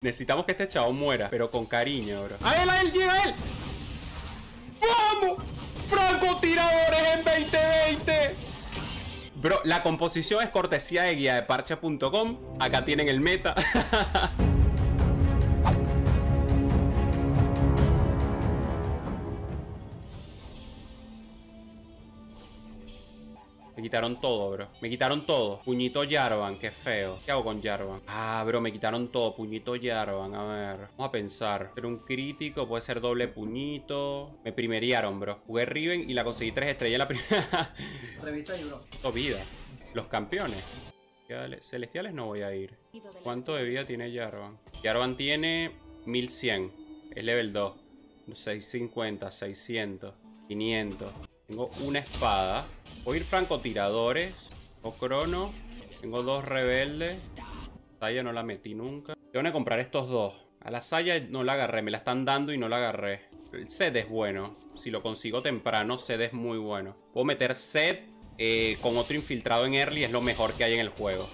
Necesitamos que este chavo muera, pero con cariño, bro. ¡A él, a él, llega él! ¡Vamos! ¡Francotiradores en 2020! Bro, la composición es cortesía de guía de parcha.com. Acá tienen el meta. quitaron todo, bro. Me quitaron todo. Puñito Jarvan, qué feo. ¿Qué hago con Jarvan? Ah, bro, me quitaron todo. Puñito Jarvan, a ver. Vamos a pensar. Pero un crítico, puede ser doble puñito. Me primeriaron, bro. Jugué Riven y la conseguí tres estrellas en la primera. Revisa ahí, bro. Esto vida. Los campeones. Celestiales no voy a ir. ¿Cuánto de vida tiene Jarvan? Jarvan tiene 1100. Es level 2. 650, 600, 500. Tengo una espada. Voy a ir francotiradores. O crono. Tengo dos rebeldes. Saya no la metí nunca. Tengo que comprar estos dos. A la Saya no la agarré. Me la están dando y no la agarré. El set es bueno. Si lo consigo temprano, set es muy bueno. Puedo meter set eh, con otro infiltrado en early. Es lo mejor que hay en el juego.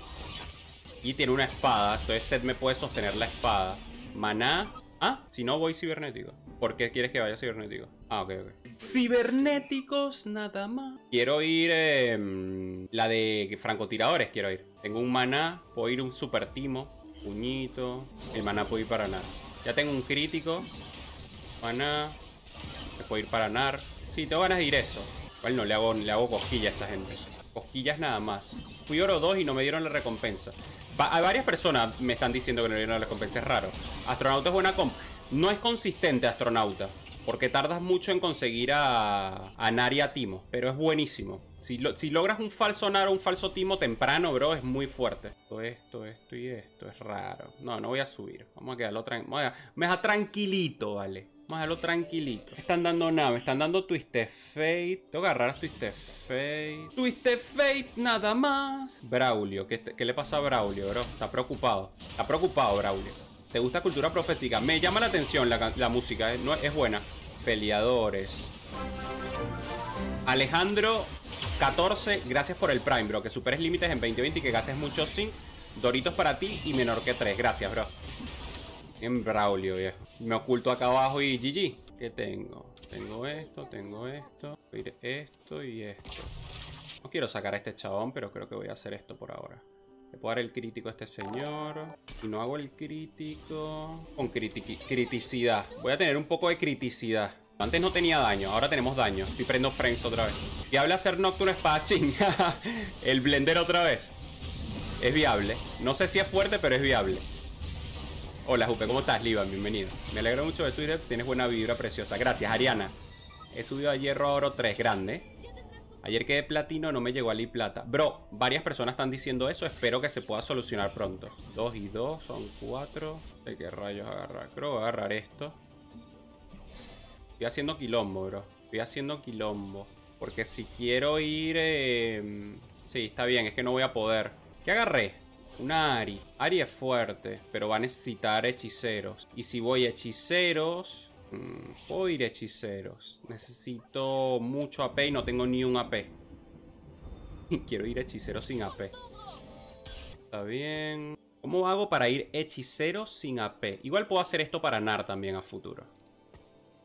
Y tiene una espada. Entonces set me puede sostener la espada. Maná. Ah, si no voy cibernético. ¿Por qué quieres que vaya cibernético? Ah, ok, ok. Cibernéticos, nada más. Quiero ir. Eh, la de francotiradores, quiero ir. Tengo un maná. Puedo ir un super timo. Puñito. El maná puede ir para nar. Ya tengo un crítico. Maná. Me puedo ir para nar. Sí, tengo ganas de ir eso. Igual no le hago, le hago cosquilla a esta gente. Cosquillas nada más. Fui oro 2 y no me dieron la recompensa. Va, hay varias personas me están diciendo que no me dieron la recompensa. Es raro. Astronauta es buena comp. No es consistente Astronauta. Porque tardas mucho en conseguir a, a y a Timo. Pero es buenísimo. Si, si, logras un falso Nar o un falso Timo temprano, bro, es muy fuerte. Esto, esto, y esto. Es raro. No, no voy a subir. Vamos a quedarlo tranquilo. Me deja tranquilito, vale. Vamos a dejarlo tranquilito. Están dando nada. Me están dando Twisted Fate. Tengo que agarrar a Twisted Fate. Twisted Fate, nada más. Braulio. ¿Qué, ¿Qué le pasa a Braulio, bro? Está preocupado. Está preocupado, Braulio. ¿Te gusta cultura profética? Me llama la atención la, música, ¿eh? es buena. Peleadores. Alejandro 14, gracias por el Prime, bro. Que superes límites en 2020 y que gastes mucho sin Doritos para ti y menor que 3. Gracias, bro. En Braulio, viejo. Me oculto acá abajo y GG. ¿Qué tengo? Tengo esto, tengo esto. Esto y esto. No quiero sacar a este chabón, pero creo que voy a hacer esto por ahora. Le puedo dar el crítico a este señor. Si no hago el crítico... Con criticidad. Voy a tener un poco de criticidad. Antes no tenía daño, ahora tenemos daño. Estoy prendo frames otra vez. Viable hacer Nocturne Espadachín. el blender otra vez. Es viable. No sé si es fuerte, pero es viable. Hola, Jupe, ¿cómo estás, Livan? Bienvenido. Me alegro mucho de Twitter. Tienes buena vibra preciosa. Gracias, Ariana. He subido a hierro oro 3, grande. Ayer quedé platino, no me llegó a li plata. Bro, varias personas están diciendo eso. Espero que se pueda solucionar pronto. Dos y dos son cuatro. ¿De qué rayos agarrar? Creo que voy a agarrar esto. Estoy haciendo quilombo, bro. Estoy haciendo quilombo. Porque si quiero ir... Eh... Sí, está bien. Es que no voy a poder. ¿Qué agarré? Una Ari. Ari es fuerte, pero va a necesitar hechiceros. Y si voy a hechiceros... Mm, puedo ir hechiceros. Necesito mucho AP y no tengo ni un AP. Quiero ir hechicero sin AP. Está bien. ¿Cómo hago para ir hechicero sin AP? Igual puedo hacer esto para NAR también a futuro.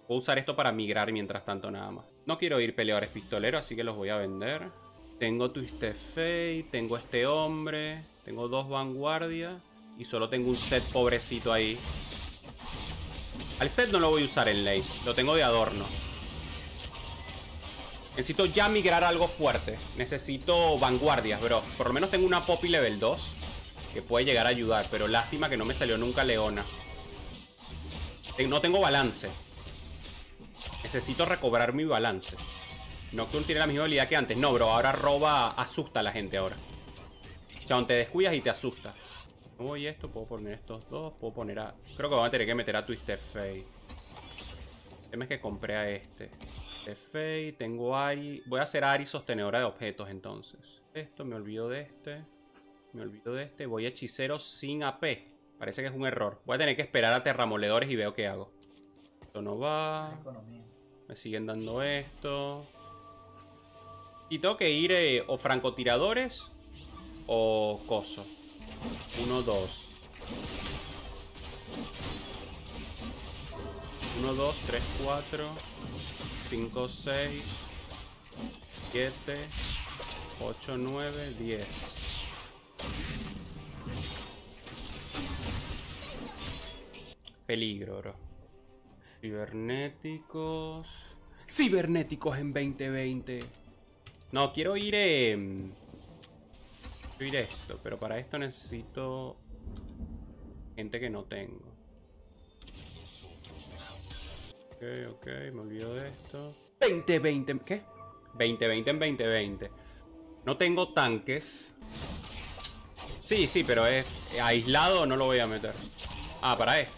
Puedo usar esto para migrar mientras tanto nada más. No quiero ir peleadores pistoleros, así que los voy a vender. Tengo Twisted Fate, tengo este hombre, tengo dos vanguardias y solo tengo un set pobrecito ahí. Al set no lo voy a usar en late, lo tengo de adorno. Necesito ya migrar algo fuerte. Necesito vanguardias, bro. Por lo menos tengo una Poppy level 2 que puede llegar a ayudar, pero lástima que no me salió nunca Leona. No tengo balance. Necesito recobrar mi balance. Nocturne tiene la misma habilidad que antes. No, bro, ahora roba, asusta a la gente ahora. Chabón, te descuidas y te asusta. Voy esto, puedo poner estos dos, puedo poner a... Creo que vamos a tener que meter a Twisted Fate. El tema es que compré a este. Twisted Fate, tengo Ari... Voy a hacer Ari sostenedora de objetos entonces. Esto, me olvido de este. Me olvido de este. Voy a hechicero sin AP. Parece que es un error. Voy a tener que esperar a terramoledores y veo qué hago. Esto no va. Me siguen dando esto. Y tengo que ir eh, o francotiradores o coso. Uno, dos. 1, 2, 3, 4, 5, 6, 7, 8, 9, 10. Peligro, bro. Cibernéticos. Cibernéticos en 2020. No, quiero ir... Eh, quiero ir esto, pero para esto necesito... Gente que no tengo. Ok, ok, me olvido de esto. 2020, ¿qué? 2020 en 2020. No tengo tanques. Sí, sí, pero es aislado no lo voy a meter. Ah, para esto.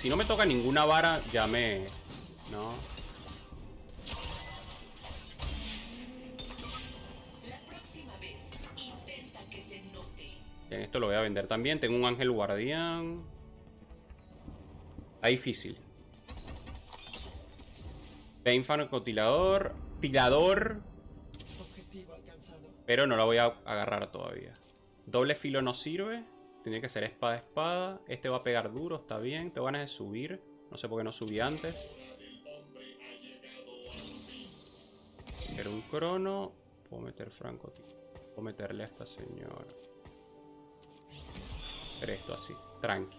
Si no me toca ninguna vara, ya me... No. Esto lo voy a vender también. Tengo un ángel guardián. Está difícil. Pain francotirador. Tirador. Pero no la voy a agarrar todavía. Doble filo no sirve. Tiene que ser espada espada. Este va a pegar duro, está bien. Te van a subir. No sé por qué no subí antes. Meter un crono. Puedo meter franco. Puedo meterle a esta señora. Hacer esto así. Tranqui.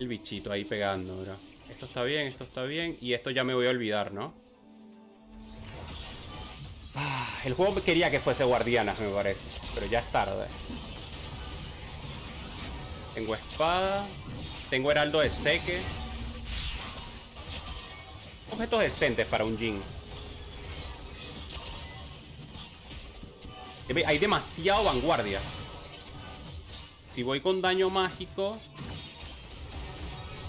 El bichito ahí pegando, bro. Esto está bien, esto está bien. Y esto ya me voy a olvidar, ¿no? Ah, el juego quería que fuese guardianas, me parece. Pero ya es tarde. Tengo espada. Tengo heraldo de seque. Objetos decentes para un Jin. Hay demasiado vanguardia. Si voy con daño mágico...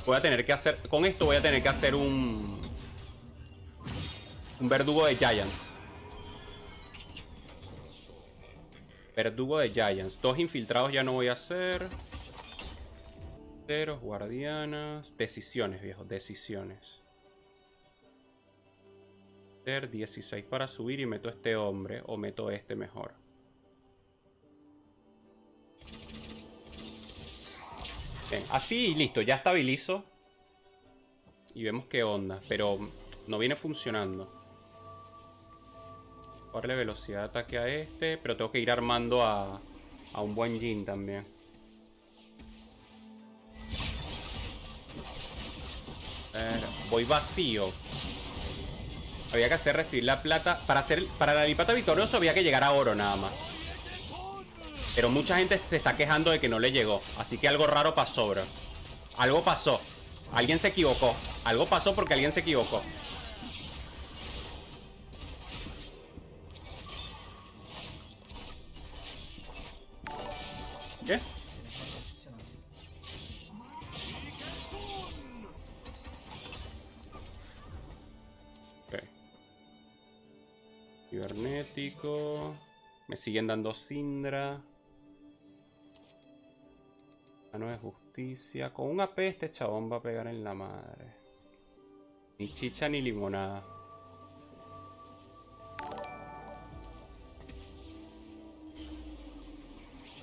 Voy a tener que hacer... Con esto voy a tener que hacer un... Un verdugo de Giants. Verdugo de Giants. Dos infiltrados ya no voy a hacer. Guardianas. Decisiones, viejo. Decisiones. 16 para subir y meto este hombre. O meto este mejor. Bien, así listo. Ya estabilizo. Y vemos qué onda. Pero no viene funcionando. Darle velocidad de ataque a este. Pero tengo que ir armando a, a un buen Jin también. voy vacío. Había que hacer recibir la plata. Para hacer para la plata victorioso había que llegar a oro nada más. Pero mucha gente se está quejando de que no le llegó. Así que algo raro pasó, bro. Algo pasó. Alguien se equivocó. Algo pasó porque alguien se equivocó. ¿Qué? Cibernético. Me siguen dando Sindra. Mano de justicia. Con un AP este chabón va a pegar en la madre. Ni chicha ni limonada.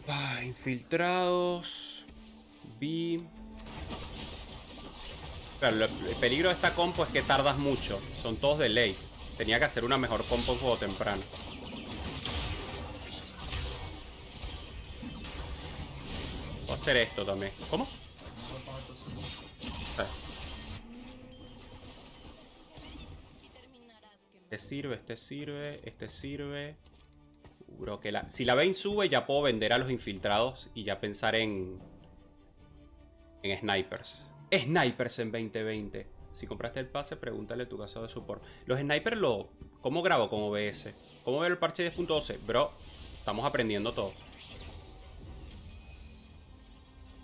Ah, infiltrados. Vi. Claro, el peligro de esta compo es que tardas mucho. Son todos de ley. Tenía que hacer una mejor compo en juego temprano. Esto también. ¿Cómo? Este sirve, este sirve, este sirve. Bro, que si la Vayne sube ya puedo vender a los infiltrados y ya pensar en... En snipers. Snipers en 2020. Si compraste el pase, pregúntale tu caso de support. Los snipers lo... ¿Cómo grabo con OBS? ¿Cómo veo el parche 10.12? Bro, estamos aprendiendo todo.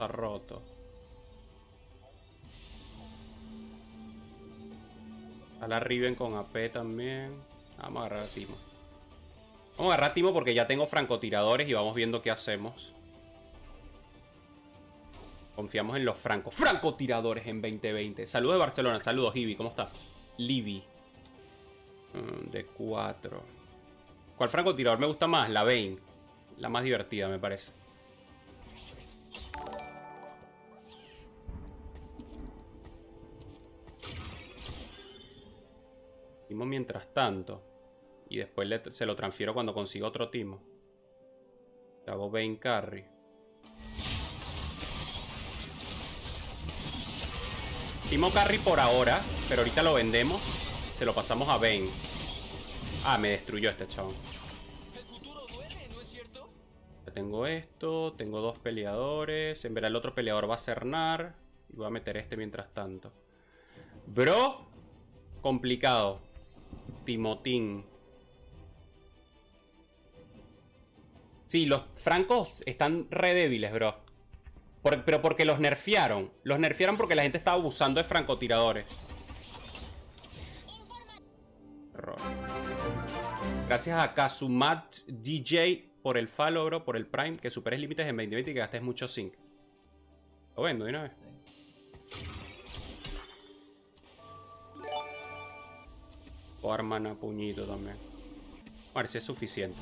Está roto. A Riven con AP también. Vamos a agarrar a Timo. Vamos a agarrar a Timo porque ya tengo francotiradores y vamos viendo qué hacemos. Confiamos en los francos. Francotiradores en 2020. Saludos de Barcelona. Saludos, Ibi. ¿Cómo estás? Libby. Mm, de 4. ¿Cuál francotirador me gusta más? La Bane. La más divertida, me parece. Timo mientras tanto. Y después se lo transfiero cuando consiga otro Timo. Le hago Bane Carry. Timo Carry por ahora, pero ahorita lo vendemos. Se lo pasamos a Bane. Ah, me destruyó este chabón. Ya tengo esto, tengo dos peleadores. En verdad el otro peleador va a ser Nar. Y voy a meter este mientras tanto. Bro, complicado. Timotín. Sí, los francos están re débiles, bro. pero porque los nerfearon. Los nerfearon porque la gente estaba abusando de francotiradores. Gracias a Kazumat DJ por el follow, bro, por el Prime, que superes límites en 2020 y que gastes mucho zinc. Lo vendo de una vez. O puñito también. A ver si es suficiente.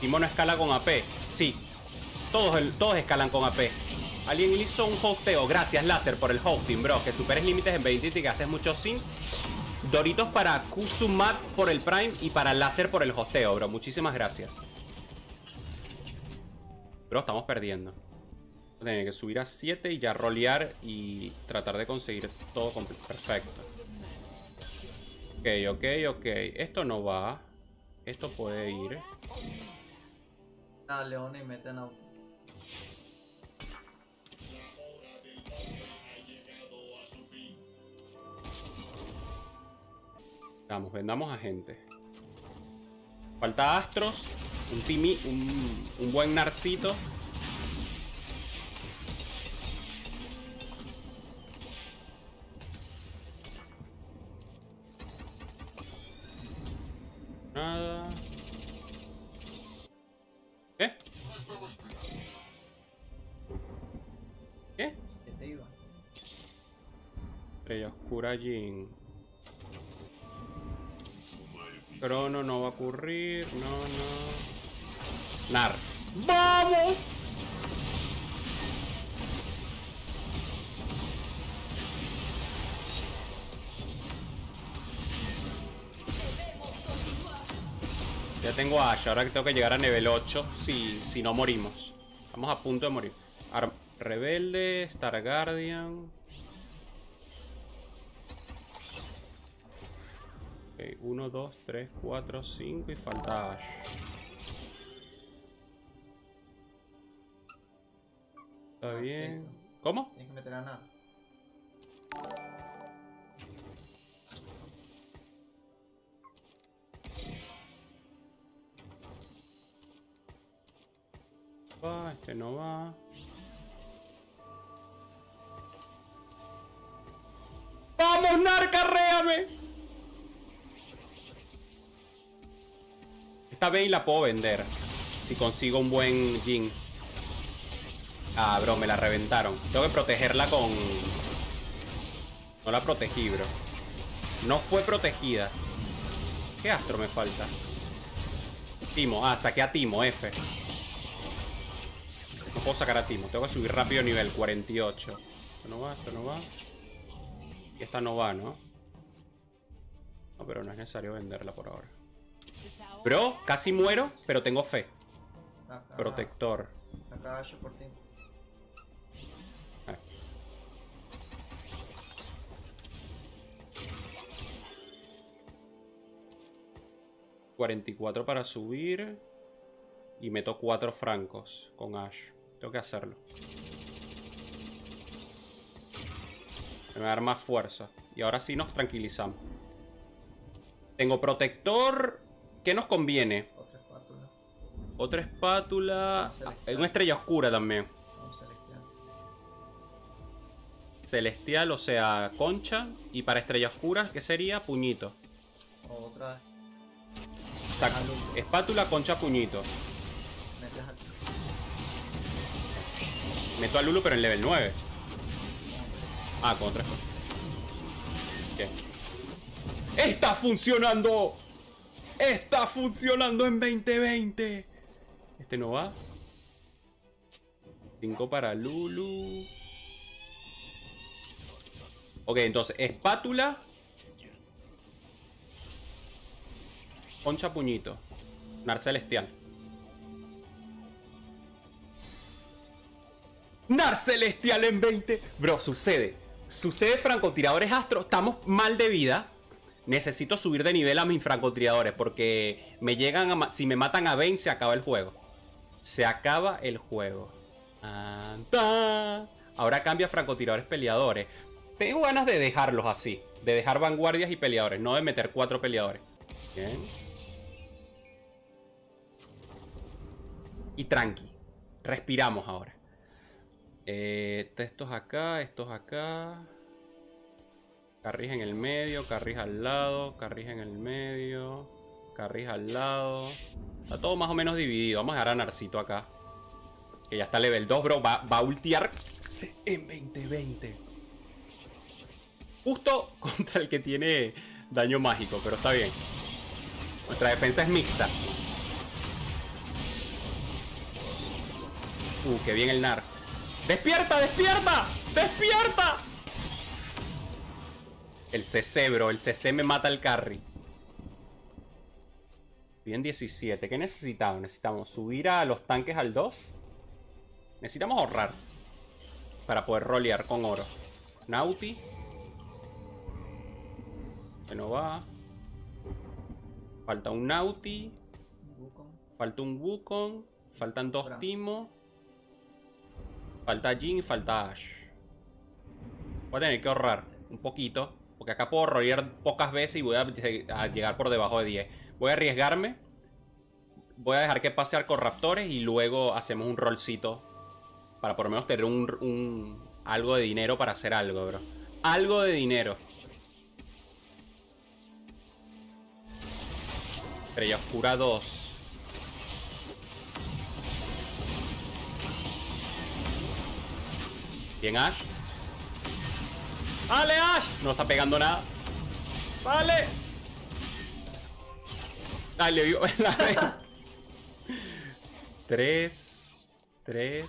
Timo no escala con AP. Sí. Todos, todos escalan con AP. Alguien hizo un hosteo. Gracias, Láser, por el hosting, bro. Que superes límites en 20 y gastes mucho zinc. Doritos para Kusumat por el Prime y para Láser por el hosteo, bro. Muchísimas gracias. Bro, estamos perdiendo. Tengo que subir a 7 y ya rolear y tratar de conseguir todo perfecto. Ok, ok, ok. Esto no va. Esto puede ir. Ah, León y meten auto. Vamos, vendamos a gente. Falta Astros, un Timi, un, un buen Narcito. Ya tengo a Ash, ahora que tengo que llegar a nivel 8 si, si no morimos. Estamos a punto de morir. Rebelde, Star Guardian. 1, 2, 3, 4, 5 y falta Ash. Está bien. ¿Cómo? Tienes que meter a nada. Va, este no va. ¡Vamos, Nar, carréame! Esta Bane la puedo vender. Si consigo un buen Jin. Ah, bro, me la reventaron. Tengo que protegerla con... No la protegí, bro. No fue protegida. ¿Qué astro me falta? Timo. Ah, saqué a Timo, F. Puedo sacar a Timo. Tengo que subir rápido nivel 48. Esto no va, esto no va. Y esta no va, ¿no? No, pero no es necesario venderla por ahora. Bro, casi muero, pero tengo fe. Protector. Saca por ti. 44 para subir. Y meto 4 francos con Ash. Tengo que hacerlo. Me va a dar más fuerza. Y ahora sí nos tranquilizamos. Tengo protector ¿Qué nos conviene? Otra espátula. Otra espátula. Hay una estrella oscura también. celestial. celestial, o sea, concha. Y para estrella oscura, ¿qué sería? Puñito. Otra. Espátula, concha, puñito. Meto a Lulu, pero en level 9. Ah, con otra ¿Qué? ¡Está funcionando! ¡Está funcionando en 2020! Este no va. 5 para Lulu. Ok, entonces, espátula. Concha puñito. Nar celestial. Nar celestial en 20. Bro, sucede. Sucede francotiradores astro. Estamos mal de vida. Necesito subir de nivel a mis francotiradores porque me llegan a si me matan a 20 se acaba el juego. Se acaba el juego. Ahora cambia francotiradores peleadores. Tengo ganas de dejarlos así. De dejar vanguardias y peleadores. No de meter cuatro peleadores. Bien. Y tranqui. Respiramos ahora. Eh, estos acá, estos acá. Carrija en el medio, carrija al lado, carrija en el medio, carrija al lado. Está todo más o menos dividido. Vamos a dejar a Narcito acá. Que ya está level 2, bro. Va, va a ultiar en 2020. Justo contra el que tiene daño mágico, pero está bien. Nuestra defensa es mixta. Uh, qué bien el Nar. ¡Despierta, despierta! ¡Despierta! El CC, bro. El CC me mata el carry. Bien 17. ¿Qué necesitamos? Necesitamos subir a los tanques al 2. Necesitamos ahorrar. Para poder rolear con oro. Nauti. Se no va. Falta un Nauti. Falta un Wukong. Faltan dos Timo. Falta Jin falta Ash. Voy a tener que ahorrar un poquito. Porque acá puedo rolear pocas veces y voy a, llegar por debajo de 10. Voy a arriesgarme. Voy a dejar que pase Raptores y luego hacemos un rolcito. Para por lo menos tener un, algo de dinero para hacer algo, bro. Algo de dinero. Estrella Oscura 2. Bien, Ash. ¡Vale, Ash! No está pegando nada. ¡Vale! Dale, vio. Tres. Tres.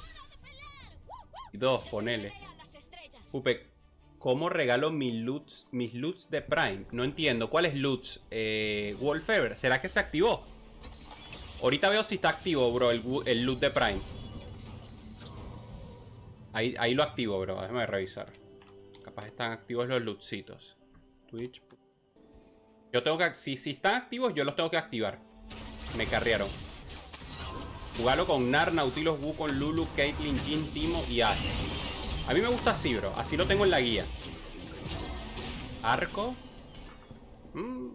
Y dos, ponele. Upe, ¿cómo regalo mis loots, mis loots de Prime? No entiendo. ¿Cuál es loots? Eh, Wolfever. ¿Será que se activó? Ahorita veo si está activo, bro, el, el loot de Prime. Ahí, lo activo, bro. Déjame revisar. Capaz están activos los lootcitos. Twitch. Yo tengo que... Si, si están activos, yo los tengo que activar. Me carrearon. Jugarlo con Nar, Nautilus, Wukong, Lulu, Caitlyn, Jin, Timo y Ash. A mí me gusta así, bro. Así lo tengo en la guía. Arco. Mm.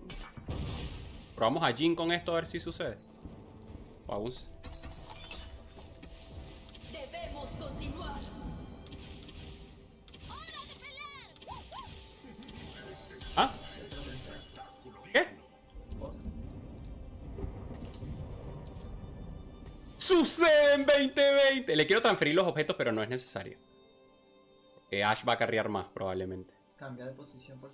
Probamos a Jin con esto a ver si sucede. Sucede en 2020. Le quiero transferir los objetos, pero no es necesario. Que Ash va a carrear más, probablemente. Cambia de posición, por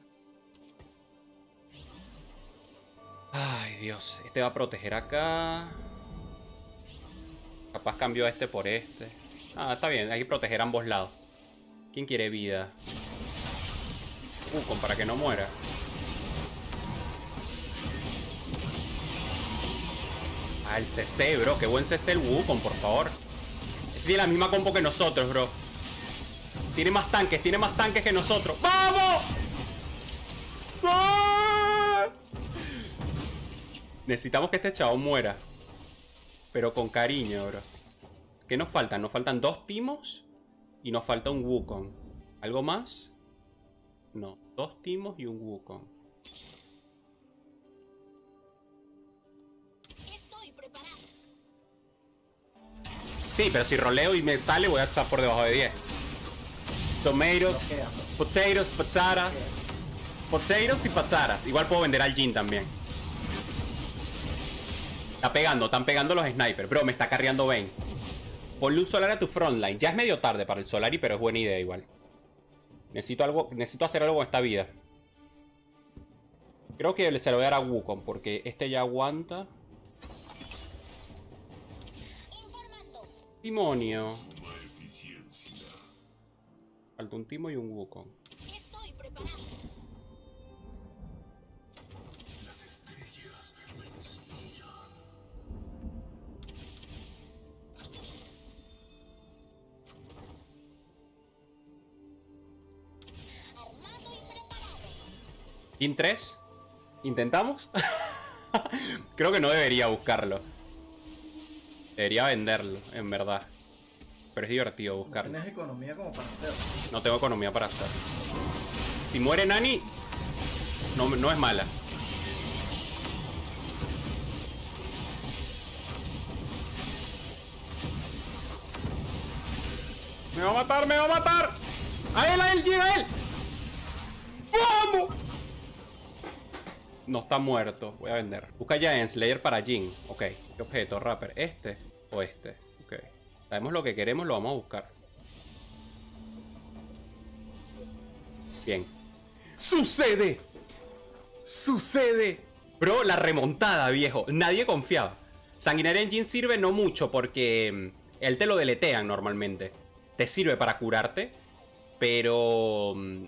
Ay, Dios. Este va a proteger acá. Capaz cambio este por este. Ah, está bien. Hay que proteger ambos lados. ¿Quién quiere vida? Uh, para que no muera. Ah, el CC, bro. Qué buen CC el Wukong, por favor. Tiene la misma compo que nosotros, bro. Tiene más tanques, tiene más tanques que nosotros. ¡Vamos! Necesitamos que este chavo muera. Pero con cariño, bro. ¿Qué nos faltan? Nos faltan dos timos y nos falta un Wukong. ¿Algo más? No, dos timos y un Wukong. Sí, pero si roleo y me sale voy a estar por debajo de 10. Tomatoes, potatoes, patatas. Potatoes y patatas. Igual puedo vender al Jin también. Está pegando, están pegando los snipers. Bro, me está carreando Ben. Ponle un solar a tu frontline. Ya es medio tarde para el Solari, pero es buena idea igual. Necesito algo, necesito hacer algo en esta vida. Creo que se lo voy a dar a Wukong porque este ya aguanta. Timonio. Falta un Timo y un Wukong. Estoy preparado. Las estrellas me inspiran. Armado y preparado. 3? ¿Intentamos? Creo que no debería buscarlo. Debería venderlo, en verdad. Pero es divertido No buscarlo. tienes economía como para hacerlo. No tengo economía para hacer. Si muere Nani, no, no es mala. Me va a matar, me va a matar. A él, a él, llega a él. ¡Vamos! No está muerto. Voy a vender. Busca Giant Slayer para Jin. Ok. ¿Qué objeto, rapper? ¿Este o este? Ok. Sabemos lo que queremos, lo vamos a buscar. Bien. ¡Sucede! ¡Sucede! Bro, la remontada, viejo. Nadie confiaba. Sanguinary Engine sirve no mucho porque mm, él te lo deletean normalmente. Te sirve para curarte, pero mm,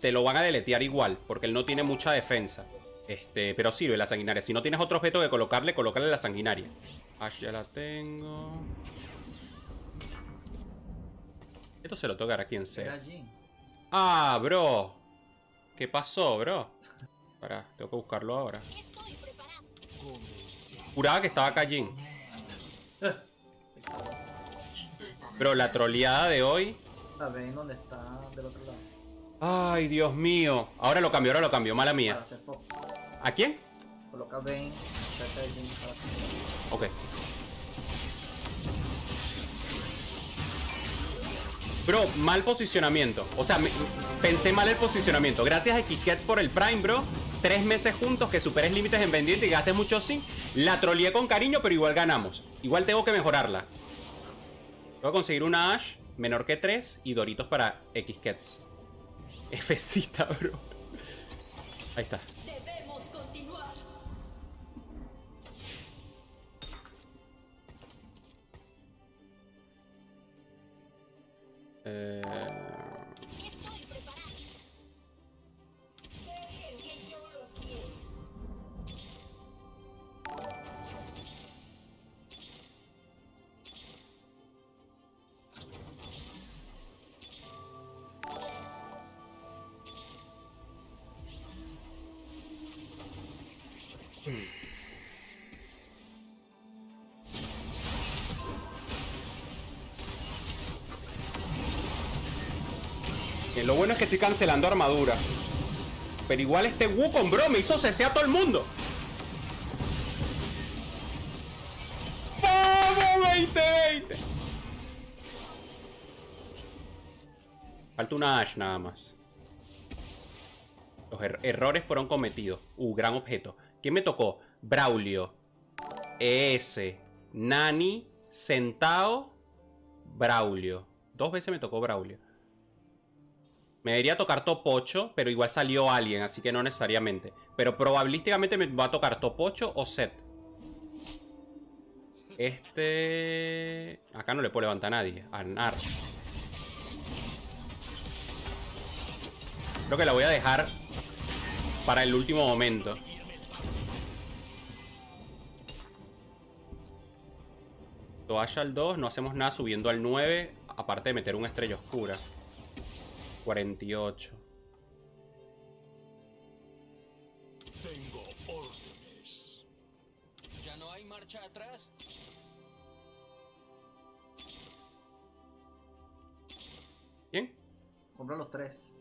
te lo van a deletear igual porque él no tiene mucha defensa. Este, pero sirve la sanguinaria. Si no tienes otro objeto que colocarle, colócale la sanguinaria. Ash ya la tengo. Esto se lo toca a quien sea. Ah, bro. ¿Qué pasó, bro? Pará, tengo que buscarlo ahora. Juraba que estaba acá Jin. Bro, la troleada de hoy. ¿Saben dónde está del otro lado? Ay, Dios mío. Ahora lo cambió, ahora lo cambió. Mala mía. ¿A quién? Coloca Bane. Ok. Bro, mal posicionamiento. O sea, me- pensé mal el posicionamiento. Gracias a Kikets por el Prime, bro. Tres meses juntos que superes límites en vendiente y gastes mucho sin. La troleé con cariño, pero igual ganamos. Igual tengo que mejorarla. Voy a conseguir una Ash menor que 3 y Doritos para Xkets. Fcita, bro. Ahí está. Eh... estoy cancelando armadura. Pero igual este Wukong, bro, me hizo CC a todo el mundo. ¡Vamos, 2020! Falta una Ash nada más. Los er- errores fueron cometidos. Uh, gran objeto. ¿Quién me tocó? Braulio. ES. Nani. Centao. Braulio. Dos veces me tocó Braulio. Me debería tocar top 8, pero igual salió alguien, así que no necesariamente. Pero probabilísticamente me va a tocar top 8 o set. Este... Acá no le puedo levantar a nadie. A Nar. Creo que la voy a dejar para el último momento. Toalla al 2, no hacemos nada subiendo al 9, aparte de meter una estrella oscura. 48. Tengo órdenes. ¿Ya no hay marcha atrás? ¿Bien? Compra los tres.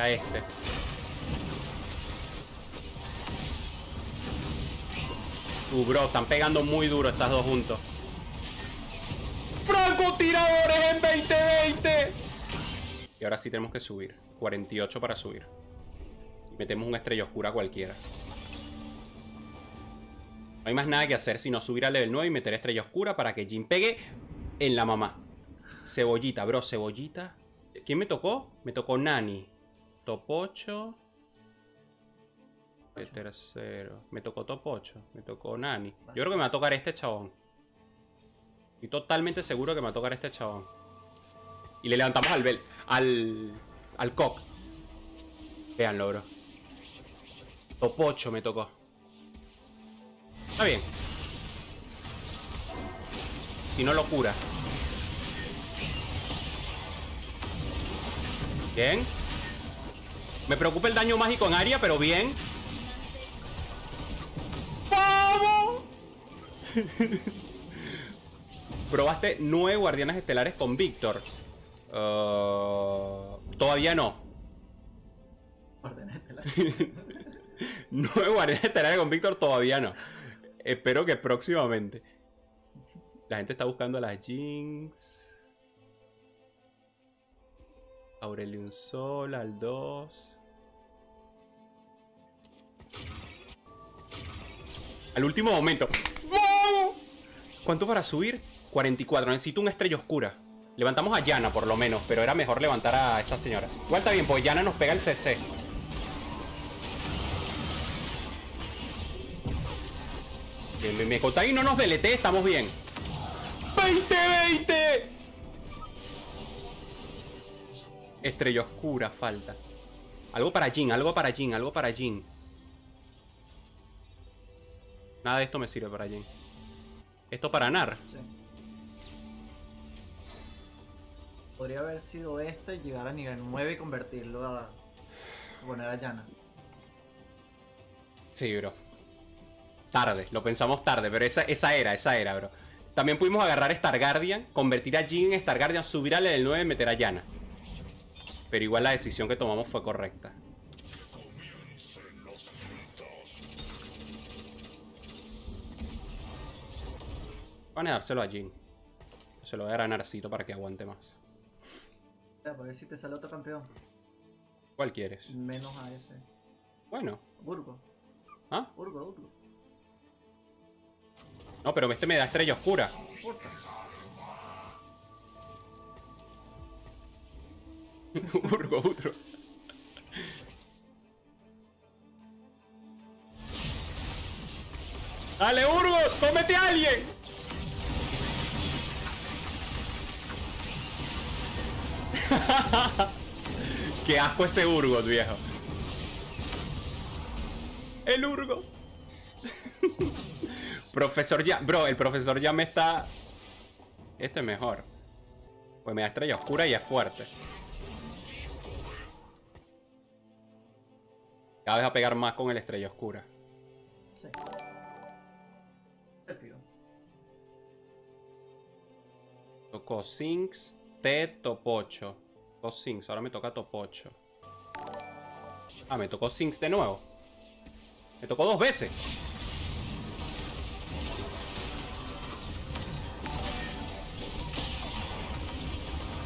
Era este. Uh, bro, están pegando muy duro estas dos juntos. ¡Francotiradores en 2020! Y ahora sí tenemos que subir. 48 para subir. Y metemos una estrella oscura cualquiera. No hay más nada que hacer sino subir al level 9 y meter estrella oscura para que Jin pegue en la mamá. Cebollita, bro, cebollita. ¿Quién me tocó? Me tocó Nani. Top 8. El tercero. Me tocó top 8. Me tocó Nani. Yo creo que me va a tocar este chabón. Estoy totalmente seguro que me va a tocar este chabón. Y le levantamos al Bel. al. al cock. Veanlo, bro. Top 8 me tocó. Está bien. Si no, locura. Bien. Me preocupa el daño mágico en área, pero bien. ¡Vamos! Probaste nueve guardianes estelares con Víctor. Uh, todavía no. Órdenes estelar. Nueve guardianes estelares con Víctor todavía no. Espero que próximamente. La gente está buscando a las Jinx. Aurelion Sol al 2. Al último momento. ¡Vamos! ¿Cuánto para subir? 44. Necesito una estrella oscura. Levantamos a Yana por lo menos, pero era mejor levantar a esta señora. Igual está bien, porque Yana nos pega el CC. Con tal y no nos delete, estamos bien. ¡20-20! Estrella oscura falta. Algo para Jin, algo para Jin, algo para Jin. Nada de esto me sirve para Jin. Esto para Nar. Sí. Podría haber sido este, llegar a nivel 9 y convertirlo a. poner a Yana. Sí, bro. Tarde, lo pensamos tarde, pero esa, esa era, esa era, bro. También pudimos agarrar Star Guardian, convertir a Jin en Star Guardian, subir al level 9 y meter a Yana. Pero igual la decisión que tomamos fue correcta. Van a dárselo a Jin. Se lo voy a dar a Narcito para que aguante más. Ya, ver si te sale otro campeón. ¿Cuál quieres? Menos a ese. Bueno. Burgo. ¿Ah? Burgo, Burgo. No, pero este me da estrella oscura. No importa. Urgo, otro. ¡Dale, Urgo! ¡Cómete a alguien! ¡Qué asco ese Urgot, viejo! ¡El Urgo! profesor ya... Bro, el profesor ya me está... Este es mejor. Pues me da estrella oscura y es fuerte. Cada vez a pegar más con el estrella oscura. Sí. Tocó Sinks, T, Top 8. Tocó Sinks, ahora me toca Top 8. Ah, me tocó Sinks de nuevo. Me tocó dos veces.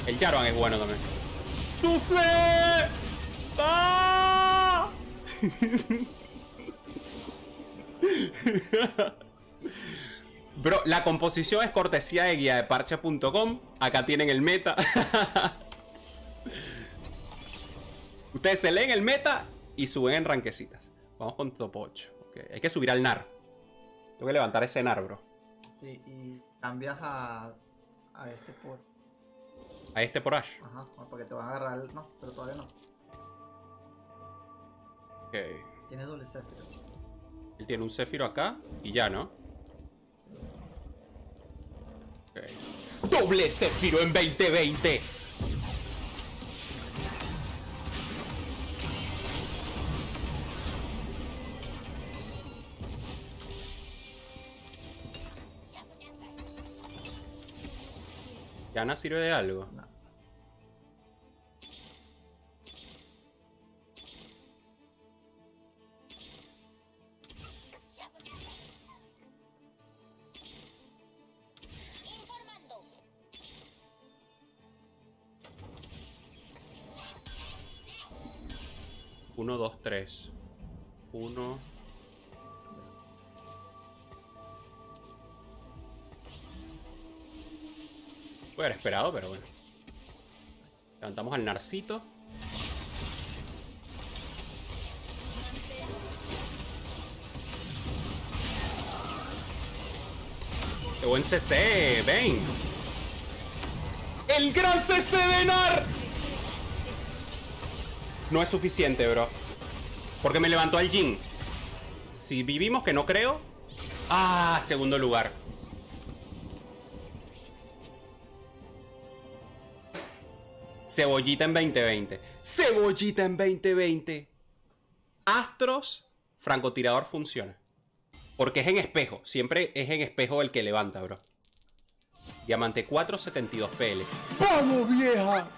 El Jarvan es bueno también. ¡Suce! ¡Ah! Bro, la composición es cortesía de guía de parche.com. Acá tienen el meta. Ustedes se leen el meta y suben en ranquecitas. Vamos con top 8. Ok, Hay que subir al NAR. Tengo que levantar ese NAR, bro. Sí, y cambias a. a este por. A este por Ash. Ajá, porque te van a agarrar. el- No, pero todavía no. Ok. Tienes doble Zephyr, sí. Él tiene un Zephyro acá y ya, ¿no? Ok. ¡Doble Zephyro en 2020! ¿Yana sirve de algo? No. Puede haber esperado, pero bueno. Levantamos al Narcito. ¡Qué buen CC! ¡Ven! ¡El gran CC de Nar! No es suficiente, bro. Porque me levantó al Jin. Si vivimos, que no creo. Ah, segundo lugar. Cebollita en 2020. Cebollita en 2020. Astros, francotirador funciona. Porque es en espejo. Siempre es en espejo el que levanta, bro. Diamante 4, 72 PL. ¡Vamos, vieja!